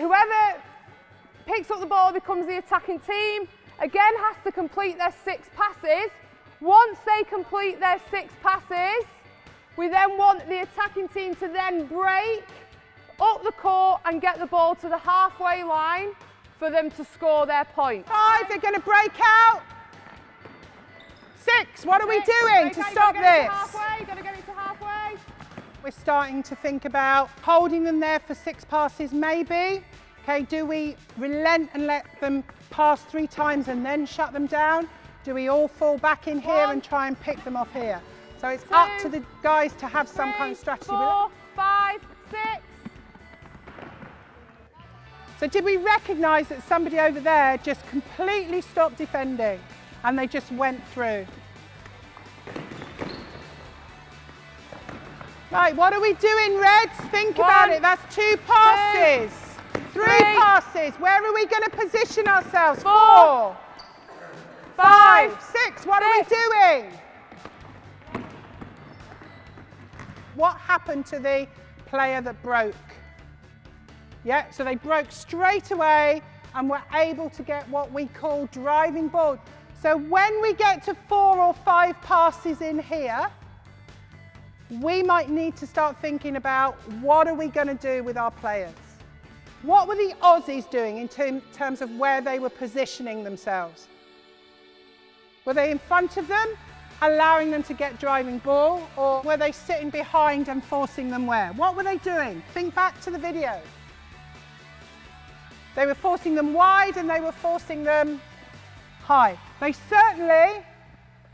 whoever picks up the ball becomes the attacking team. Again, has to complete their six passes. Once they complete their six passes, we then want the attacking team to then break up the court and get the ball to the halfway line for them to score their point. Five, they're going to break out. Six, what are we doing to stop this? Halfway, gotta get it to halfway. We're starting to think about holding them there for six passes maybe. Okay, do we relent and let them pass three times and then shut them down? Do we all fall back in here One, and try and pick them off here? So it's two, up to the guys to have some Three, kind of strategy. Four, five, six. So did we recognise that somebody over there just completely stopped defending and they just went through? Right, what are we doing, Reds? Think about it. That's two passes. Three, three, passes. Where are we going to position ourselves? Four, Four, Five, five, six. What six. are we doing? What happened to the player that broke? Yeah, so they broke straight away and were able to get what we call driving ball. So when we get to four or five passes in here, we might need to start thinking about what are we going to do with our players? What were the Aussies doing in term, terms of where they were positioning themselves? Were they in front of them, allowing them to get driving ball, or were they sitting behind and forcing them where? What were they doing? Think back to the video. They were forcing them wide and they were forcing them high. They certainly,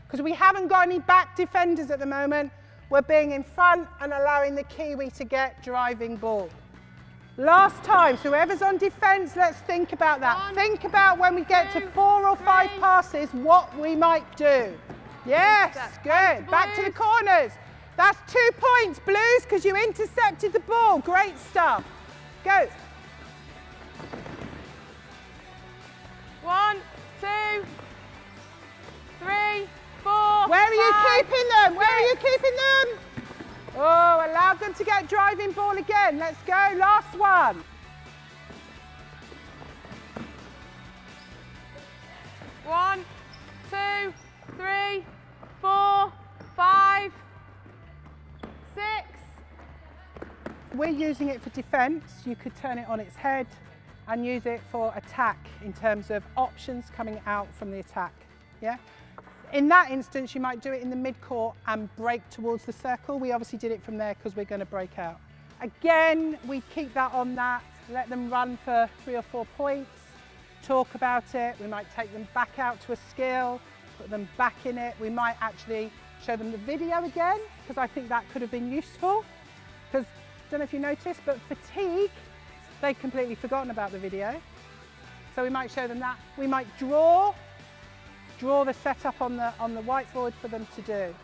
because we haven't got any back defenders at the moment, were being in front and allowing the Kiwi to get driving ball. Last time, so whoever's on defence, let's think about that. One, think about when we get two, to four or five passes, what we might do. Yes, good. Back to the corners. That's two points, Blues, because you intercepted the ball. Great stuff. Go. You keeping them? Where are you keeping them? Oh, allow them to get driving ball again. Let's go. Last one. One, two, three, four, five, six. We're using it for defence. You could turn it on its head and use it for attack in terms of options coming out from the attack. Yeah. In that instance, you might do it in the mid-court and break towards the circle. We obviously did it from there because we're going to break out. Again, we keep that on that, let them run for three or four points, talk about it. We might take them back out to a skill, put them back in it. We might actually show them the video again because I think that could have been useful. Because, I don't know if you noticed, but fatigue, they've completely forgotten about the video. So we might show them that. We might draw draw the setup on the, on the whiteboard for them to do.